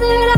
there